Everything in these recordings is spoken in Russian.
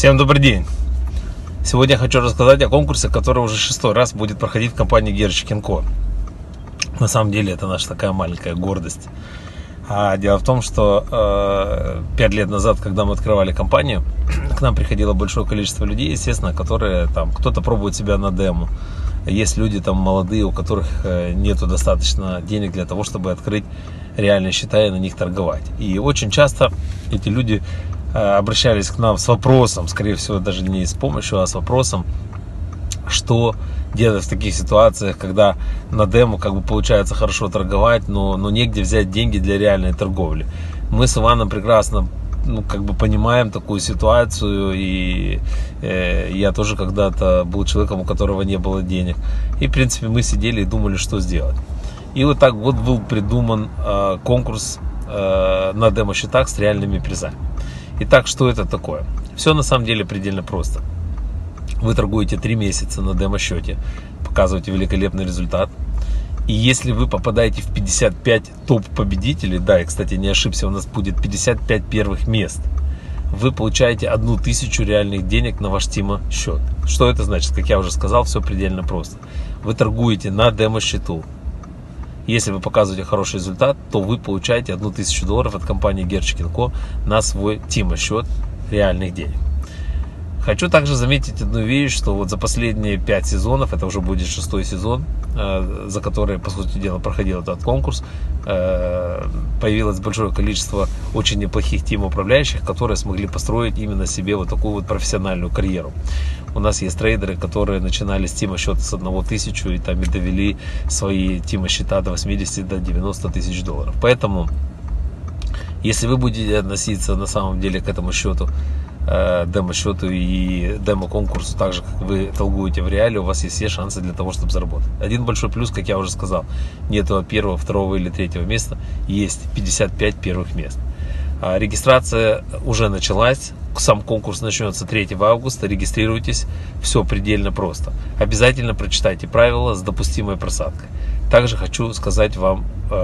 Всем добрый день! Сегодня я хочу рассказать о конкурсе, который уже шестой раз будет проходить в компании Герчикинко. На самом деле это наша такая маленькая гордость. А дело в том, что э, пять лет назад, когда мы открывали компанию, к нам приходило большое количество людей, естественно, которые там кто-то пробует себя на демо. Есть люди там молодые, у которых э, нету достаточно денег для того, чтобы открыть реальные счета и на них торговать. И очень часто эти люди обращались к нам с вопросом, скорее всего, даже не с помощью, а с вопросом, что делать в таких ситуациях, когда на демо как бы получается хорошо торговать, но, но негде взять деньги для реальной торговли. Мы с Иваном прекрасно ну, как бы понимаем такую ситуацию, и э, я тоже когда-то был человеком, у которого не было денег. И, в принципе, мы сидели и думали, что сделать. И вот так вот был придуман э, конкурс э, на демо-счетах с реальными призами. Итак, что это такое? Все на самом деле предельно просто. Вы торгуете 3 месяца на демо-счете, показываете великолепный результат. И если вы попадаете в 55 топ-победителей, да, и, кстати, не ошибся, у нас будет 55 первых мест, вы получаете одну тысячу реальных денег на ваш Тима счет. Что это значит? Как я уже сказал, все предельно просто. Вы торгуете на демо-счету если вы показываете хороший результат, то вы получаете 1000 долларов от компании Герчикинко на свой Тима счет реальных денег. Хочу также заметить одну вещь, что вот за последние 5 сезонов, это уже будет шестой сезон, э, за который, по сути дела, проходил этот конкурс, э, появилось большое количество очень неплохих тим управляющих, которые смогли построить именно себе вот такую вот профессиональную карьеру. У нас есть трейдеры, которые начинали с тима счета с 1 тысячу и там и довели свои тима счета до 80 до 90 тысяч долларов. Поэтому, если вы будете относиться на самом деле к этому счету демо-счету и демо-конкурсу, так же, как вы торгуете в реале, у вас есть все шансы для того, чтобы заработать. Один большой плюс, как я уже сказал, нету первого, второго или третьего места, есть 55 первых мест. А регистрация уже началась, сам конкурс начнется 3 августа, регистрируйтесь, все предельно просто. Обязательно прочитайте правила с допустимой просадкой. Также хочу сказать вам э,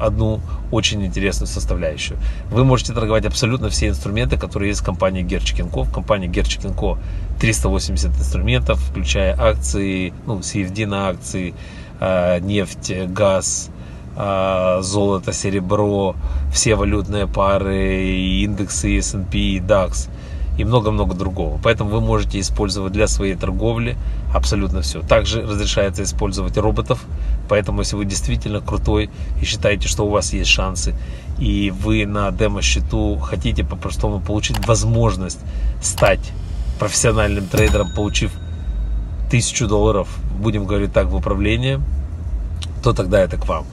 одну очень интересную составляющую. Вы можете торговать абсолютно все инструменты, которые есть в компании Герчикинко. В компании Герчикинко 380 инструментов, включая акции, ну, CFD на акции, э, нефть, газ, э, золото, серебро, все валютные пары, индексы S&P, DAX и много-много другого. Поэтому вы можете использовать для своей торговли абсолютно все. Также разрешается использовать роботов, поэтому если вы действительно крутой и считаете, что у вас есть шансы, и вы на демо-счету хотите по-простому получить возможность стать профессиональным трейдером, получив тысячу долларов, будем говорить так, в управление, то тогда это к вам.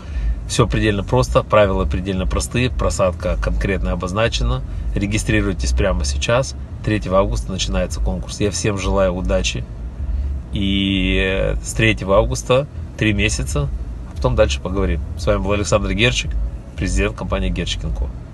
Все предельно просто, правила предельно простые, просадка конкретно обозначена. Регистрируйтесь прямо сейчас. 3 августа начинается конкурс. Я всем желаю удачи. И с 3 августа 3 месяца, а потом дальше поговорим. С вами был Александр Герчик, президент компании Герчик.